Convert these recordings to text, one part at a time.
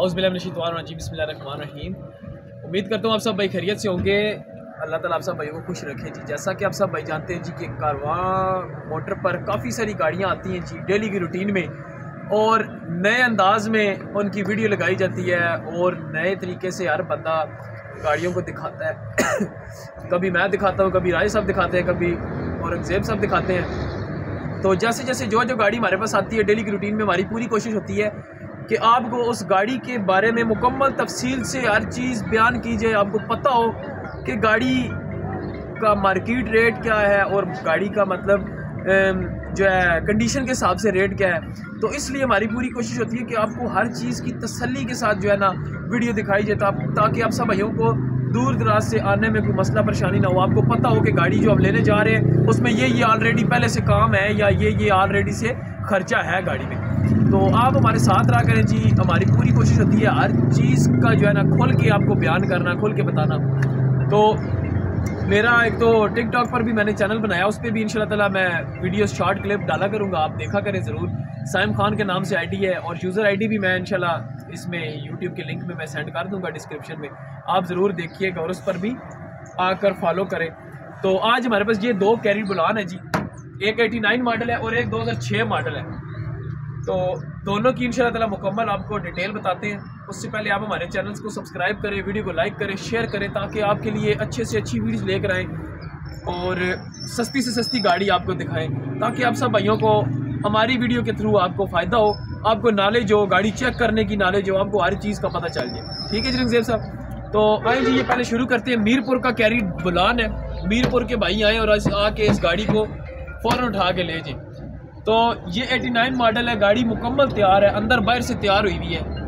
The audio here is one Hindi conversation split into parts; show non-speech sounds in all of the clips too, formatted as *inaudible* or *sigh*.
हाउसबिल्लाजीम बसमीम उम्मीद करता हूँ आप सब भाई खैरियत से होंगे। अल्लाह ताला आप सब भाइयों को खुश रखे जी। जैसा कि आप सब भाई जानते हैं जी कि कारवां, मोटर पर काफ़ी सारी गाड़ियाँ आती हैं जी डेली की रूटीन में। और नए अंदाज में उनकी वीडियो लगाई जाती है और नए तरीके से हर बंदा गाड़ियों को दिखाता है। *coughs* कभी मैं दिखाता हूँ, कभी राय साहब दिखाते हैं, कभी औरंगज़ेब साहब दिखाते हैं। तो जैसे जैसे जो जो गाड़ी हमारे पास आती है डेली की रूटीन में, हमारी पूरी कोशिश होती है कि आपको उस गाड़ी के बारे में मुकम्मल तफसील से हर चीज़ बयान की जाए। आपको पता हो कि गाड़ी का मार्केट रेट क्या है और गाड़ी का मतलब जो है कंडीशन के हिसाब से रेट क्या है। तो इसलिए हमारी पूरी कोशिश होती है कि आपको हर चीज़ की तसल्ली के साथ जो है ना वीडियो दिखाई जाए ताकि आप सब भाइयों को दूर दराज से आने में कोई मसला, परेशानी ना हो। आपको पता हो कि गाड़ी जो आप लेने जा रहे हैं, उसमें ये ये ऑलरेडी पहले से काम है या ये ये ऑलरेडी से खर्चा है गाड़ी में। तो आप हमारे साथ रहा करें जी। हमारी पूरी कोशिश होती है हर चीज़ का जो है ना खुल के आपको बयान करना, खुल के बताना। तो मेरा एक तो टिकटॉक पर भी मैंने चैनल बनाया, उस पर भी इंशाल्लाह ताला मैं वीडियो शॉर्ट क्लिप डाला करूँगा, आप देखा करें ज़रूर। साइम खान के नाम से आईडी है और यूज़र आईडी भी मैं इंशाल्लाह इसमें यूट्यूब के लिंक में मैं सेंड कर दूँगा डिस्क्रिप्शन में। आप ज़रूर देखिएगा और उस पर भी आकर फॉलो करें। तो आज हमारे पास ये दो कैरी बुलान है जी। एक एटी मॉडल है और एक दो मॉडल है। तो दोनों की इंशाल्लाह ताला मुकम्मल आपको डिटेल बताते हैं। उससे पहले आप हमारे चैनल्स को सब्सक्राइब करें, वीडियो को लाइक करें, शेयर करें ताकि आपके लिए अच्छे से अच्छी वीडियोस लेकर आएँ और सस्ती से सस्ती गाड़ी आपको दिखाएँ, ताकि आप सब भाइयों को, हमारी वीडियो के थ्रू आपको फ़ायदा हो, आपको नॉलेज हो, गाड़ी चेक करने की नॉलेज हो, आपको हर चीज़ का पता चल जाए। ठीक है जरंगजेब साहब? तो आए जी, ये पहले शुरू करते हैं। मीरपुर का कैरी बुलान है। मीरपुर के भाई आए और आके इस गाड़ी को फ़ौर उठा के ले जाए। तो ये 89 मॉडल है, गाड़ी मुकम्मल तैयार है, अंदर बाहर से तैयार हुई हुई है।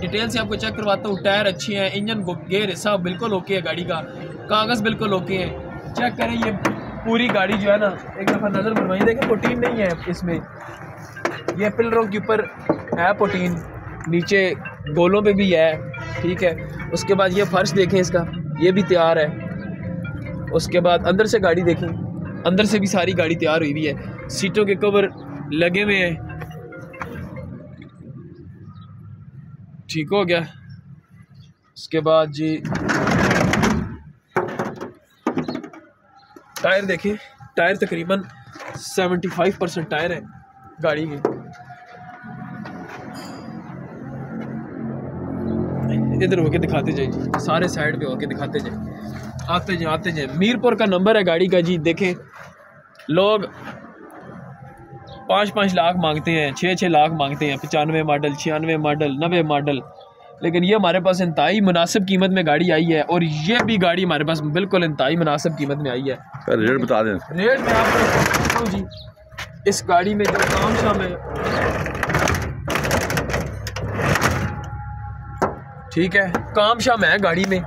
डिटेल से आपको चेक करवाता हूँ, टायर अच्छे हैं, इंजन गेयर हिस्सा बिल्कुल ओके है गाड़ी का, कागज़ बिल्कुल ओके है। चेक करें ये पूरी गाड़ी जो है ना, एक दफ़ा नज़र बनवाई देखें प्रोटीन नहीं है इसमें। ये पिलरों के ऊपर है प्रोटीन नीचे गोलों पे भी है, ठीक है। उसके बाद ये फर्श देखें इसका, ये भी तैयार है। उसके बाद अंदर से गाड़ी देखें। अंदर से भी सारी गाड़ी तैयार हुई हुई है। सीटों के कवर लगे हुए हैं। ठीक हो गया। उसके बाद जी, टायर देखें, टायर तकरीबन 75 परसेंट टायर है गाड़ी के। इधर होके दिखाते जाइए, सारे साइड पे होके दिखाते जाए आते जाए आते जाए। मीरपुर का नंबर है गाड़ी का जी देखें। लोग पाँच पाँच लाख मांगते हैं छः छः लाख मांगते हैं पचानवे मॉडल छियानवे मॉडल नबे मॉडल। लेकिन ये हमारे पास इंतई मुनासिब कीमत में गाड़ी आई है और ये भी गाड़ी हमारे पास बिल्कुल इंतई मुनासिब कीमत में आई है। रेट बता दें रेट मैं आपको जी इस गाड़ी में जो काम शाम है। ठीक है काम शाम है गाड़ी में।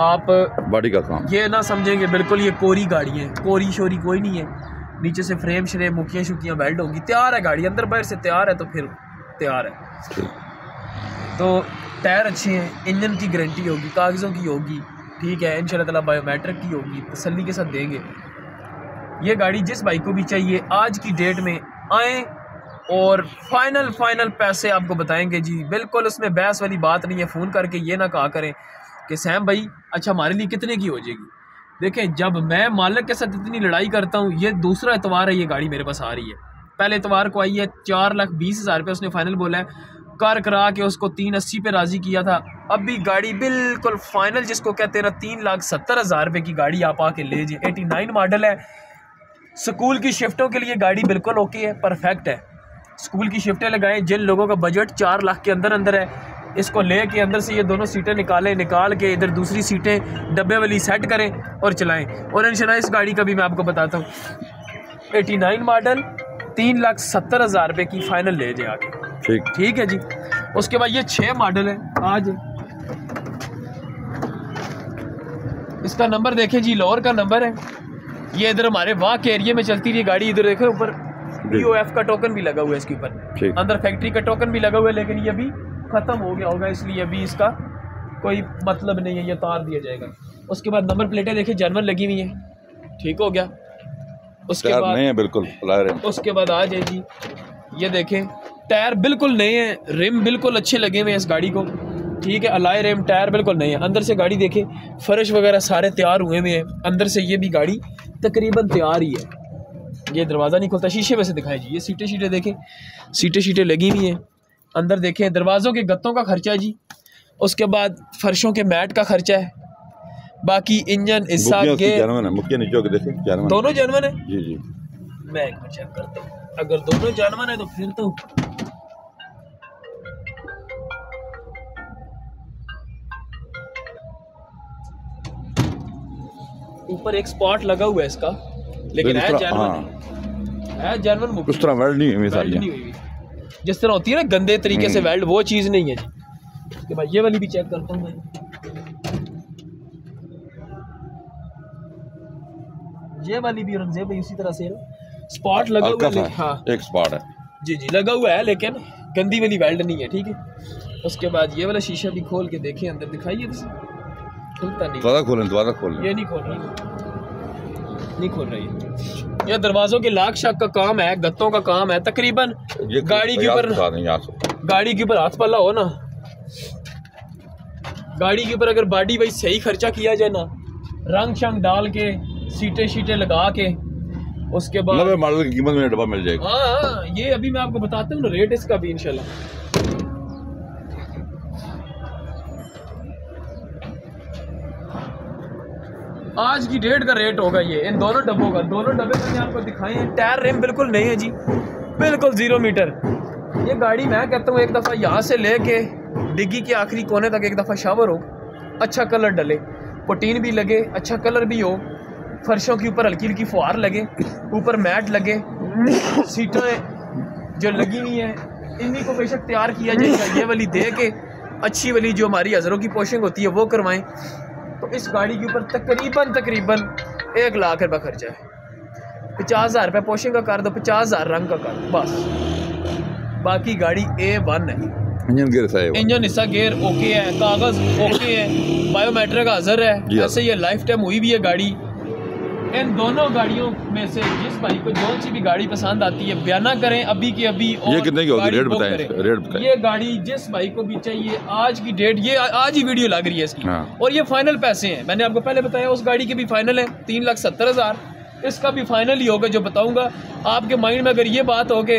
आप बॉडी का काम। ये ना समझेंगे बिल्कुल ये कोरी गाड़ी है। कोरी शोरी कोई नहीं है। नीचे से फ्रेम श्रेम मुखियाँ शुकियाँ बेल्ट होगी। तैयार है गाड़ी अंदर बाहर से तैयार है तो फिर तैयार है। तो टायर अच्छे हैं इंजन की गारंटी होगी कागज़ों की होगी ठीक है इन ताला बायोमेट्रिक की होगी तसली के साथ देंगे। ये गाड़ी जिस बाइक को भी चाहिए आज की डेट में आए और फाइनल फाइनल पैसे आपको बताएँगे। जी बिल्कुल उसमें बहस वाली बात नहीं है फ़ोन करके ये ना कहा करें कि सैम भाई अच्छा हमारे लिए कितने की हो जाएगी? देखें, जब मैं मालिक के साथ इतनी लड़ाई करता हूँ, ये दूसरा एतवार है, ये गाड़ी मेरे पास आ रही है। पहले एतवार को आई है, चार लाख बीस हज़ार रुपये उसने फाइनल बोला है। कार करा के उसको तीन अस्सी पे राज़ी किया था। अब भी गाड़ी बिल्कुल फाइनल जिसको कहते हैं ना, तीन लाख सत्तर हज़ार रुपये की गाड़ी आप आके ले जाए। एटी नाइन मॉडल है। स्कूल की शिफ्टों के लिए गाड़ी बिल्कुल ओके है परफेक्ट है। स्कूल की शिफ्टें लगाएँ, जिन लोगों का बजट चार लाख के अंदर अंदर है। इसको ले के अंदर से ये दोनों सीटें निकालें निकाल के इधर दूसरी सीटें डब्बे वाली सेट करें और चलाएँ। और इन इस गाड़ी का भी मैं आपको बताता हूँ। एटी नाइन मॉडल तीन लाख सत्तर हज़ार रुपये की फ़ाइनल ले जाए आगे। ठीक। ठीक है जी। उसके बाद ये छः मॉडल है आज। इसका नंबर देखें जी लोअर का नंबर है। ये इधर हमारे वाह के एरिए में चलती रही गाड़ी इधर देखे ऊपर बी का टोकन भी लगा हुआ है इसके ऊपर। अंदर फैक्ट्री का टोकन भी लगा हुआ है लेकिन ये भी ख़त्म हो गया होगा इसलिए अभी इसका कोई मतलब नहीं है ये तार दिया जाएगा। उसके बाद नंबर प्लेटें देखिए जानवर लगी हुई हैं। ठीक हो गया। उसके बाद नहीं है बिल्कुल उसके बाद आ जाए जी। ये देखें टायर बिल्कुल नए हैं रिम बिल्कुल अच्छे लगे हुए हैं इस गाड़ी को। ठीक है अलाय रिम टायर बिल्कुल नए हैं। अंदर से गाड़ी देखें फर्श वगैरह सारे तैयार हुए हुए हैं। अंदर से ये भी गाड़ी तकरीबन तैयार ही है। ये दरवाज़ा नहीं खुलता शीशे में से दिखाई जी ये सीटें शीटें देखें। सीटें शीटें लगी हुई हैं। अंदर देखें दरवाज़ों के गत्तों का खर्चा जी। उसके बाद फर्शों के मैट का खर्चा है। बाकी इंजन हिस्सा के जानवर है जानवर दोनों जानवर है? जी जी। मैं एक चेक करता हूँ। अगर दोनों जानवर है तो फिर तो ऊपर एक स्पॉट लगा हुआ है इसका लेकिन है जानवर हाँ। है जानवर मुख्य उस तरह वेल्ड नहीं हुई सारी। जिस तरह होती है ना गंदे तरीके से हम्म। वेल्ड वो चीज़ नहीं है जी। कि भाई ये वाली भी चेक करता हूँ मैं। ये वाली भी रंजे भाई उसी तरह से। स्पॉट लगा हुआ है हाँ। एक स्पॉट है। जी जी लगा हुआ है लेकिन गंदी वाली वेल्ड नहीं है ठीक है। उसके बाद ये वाला शीशा भी खोल के देखें अंदर दिखाइए खुलता नहीं। दोबारा खोलें दोबारा खोलें ये नहीं खोल रही। नहीं खोल रही। ये दरवाजों के लाख शाख का काम है गत्तों का काम है। तकरीबन गाड़ी के ऊपर यहाँ गाड़ी के ऊपर हाथ पल्ला हो ना। गाड़ी के ऊपर अगर बॉडी वाइज सही खर्चा किया जाए ना रंग शंग डाल के सीटें शीटें लगा के उसके बाद मॉडल की कीमत में डब्बा मिल जाएगा। हाँ हाँ ये अभी मैं आपको बताता हूँ ना रेट इसका भी इंशाल्लाह। आज की डेट का रेट होगा ये, इन दोनों डब्बों का। दोनों डब्बे मैंने आपको दिखाए हैं। टायर रिम बिल्कुल नहीं है जी। बिल्कुल ज़ीरो मीटर ये गाड़ी मैं कहता हूँ एक दफ़ा यहाँ से ले लेके डिग्गी के आखिरी कोने तक एक दफ़ा शावर हो। अच्छा कलर डले। पोटीन भी लगे अच्छा कलर भी हो। फर्शों के ऊपर हल्की हल्की फुहार लगे। ऊपर मैट लगे। सीटें जो लगी हुई हैं, इन्हीं को बेशक तैयार किया जाएगा। ये वाली दे के अच्छी वाली जो हमारी हज़रों की पोशिंग होती है, वो करवाएँ। तो इस गाड़ी के ऊपर तकरीबन तकरीबन एक लाख रुपया खर्चा है। पचास हज़ार रुपये पोशिंग का कर दो पचास हज़ार रंग का कर दो बस। बाकी गाड़ी ए वन है। इंजन गियर है इंजन हिस्सा गेयर ओके है कागज़ ओके है बायोमेट्रिक हाजिर है। हाँ। ऐसे ये लाइफ टाइम हुई भी है गाड़ी। इन दोनों गाड़ियों में से जिस भाई को जो सी भी गाड़ी पसंद आती है बयाना करें अभी की अभी और ये कितने की होगी? रेट बताएँ, रेट बताएँ। ये गाड़ी जिस भाई को भी चाहिए आज की डेट ये आज ही वीडियो लग रही है इसकी हाँ। और ये फाइनल पैसे हैं मैंने आपको पहले बताया उस गाड़ी के भी फाइनल है तीन लाख सत्तर हज़ार इसका भी फाइनल ही होगा जो बताऊँगा आपके माइंड में अगर ये बात हो कि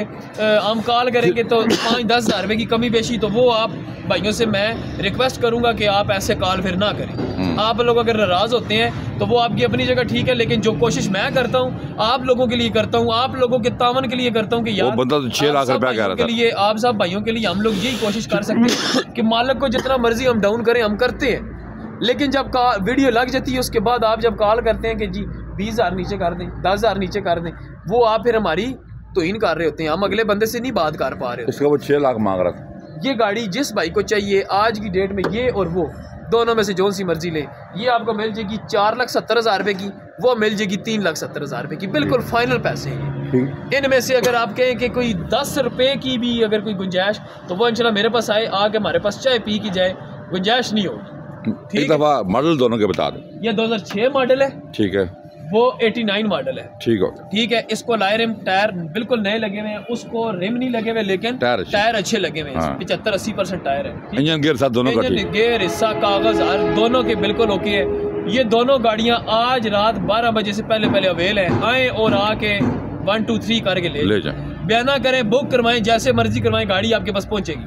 हम कॉल करेंगे तो पाँच दस हज़ार रुपये की कमी पेशी तो वो आप भाइयों से मैं रिक्वेस्ट करूँगा कि आप ऐसे कॉल फिर ना करें हम्म। आप लोग अगर नाराज़ होते हैं तो वो आपकी अपनी जगह ठीक है लेकिन जो कोशिश मैं करता हूँ आप लोगों के लिए करता हूँ आप लोगों के तावन के लिए करता हूँ कि यार बंदा तो छह लाख रुपया कह रहा के था। लिए आप सब भाइयों के लिए हम लोग यही कोशिश कर सकते हैं कि मालक को जितना मर्ज़ी हम डाउन करें हम करते हैं लेकिन जब का वीडियो लग जाती है उसके बाद आप जब कॉल करते हैं कि जी बीस हज़ार नीचे कर दें दस हज़ार नीचे कर दें वो आप फिर हमारी तोहिन कर रहे होते हैं। हम अगले बंदे से नहीं बात कर पा रहे इसका वो छः लाख मांग रहा था। ये गाड़ी जिस भाई को चाहिए आज की डेट में ये और वो दोनों में से जो सी मर्ज़ी ले। ये आपको मिल जाएगी चार लाख सत्तर हज़ार रुपये की वो मिल जाएगी तीन लाख सत्तर हज़ार रुपये की। बिल्कुल फाइनल पैसे हैं इनमें से अगर आप कहें कि कोई दस रुपए की भी अगर कोई गुंजाइश तो वो इंशाल्लाह मेरे पास आए आके हमारे पास चाय पी की जाए गुंजाइश नहीं होगी। ठीक एक दफ़ा मॉडल दोनों के बता दें। ये 2006 मॉडल है। ठीक है। वो 89 मॉडल है। ठीक हो ठीक है इसको लाए रिम टायर बिल्कुल नए लगे हुए हैं उसको रिम नहीं लगे हुए लेकिन टायर अच्छे। टायर अच्छे लगे हुए हैं। हाँ। पिछहत्तर अस्सी परसेंट टायर है। इंजन गियर साथ दोनों का इंजन गेयर हिस्सा कागज़ हर दोनों के बिल्कुल ओके है। ये दोनों गाड़ियाँ आज रात 12 बजे से पहले पहले अवेल है। आए और आके वन टू थ्री करके ले ले जाएँ। बयाना करें बुक करवाएँ जैसे मर्ज़ी करवाएँ गाड़ी आपके पास पहुंचेगी।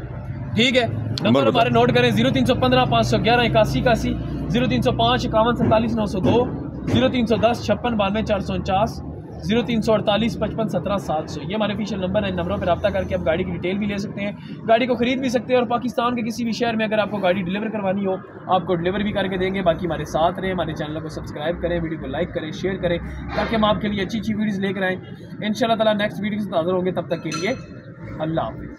ठीक है? नंबर हमारे नोट करें ज़ीरो तीन सौ पंद्रह पाँच सौ ग्यारह इक्यासी इक्यासी ज़ीरो तीन सौ पाँच इक्यावन सैंतालीस नौ सौ दो। ज़ीरो तीन सौ दस छप्पन बानवे चार सौ उनचास, ज़ीरो तीन सौ अड़तालीस पचपन सत्रह सात सौ। ये हमारे ऑफिशियल नंबर है नंबरों पर रब्ता करके आप गाड़ी की डिटेल भी ले सकते हैं, गाड़ी को खरीद भी सकते हैं और पाकिस्तान के किसी भी शहर में अगर आपको गाड़ी डिलीवर करवानी हो, आपको डिलीवर भी करके देंगे। बाकी हमारे साथ रहें, हमारे चैनल को सब्सक्राइब करें वीडियो को लाइक करें शेयर करें, ताकि हम आपके लिए अच्छी अच्छी वीडियोज़ लेकर आएँ। इन ताला नेक्स्ट वीडियो से हाजिर होंगे, तब तक के लिए अल्लाह हाफिज़।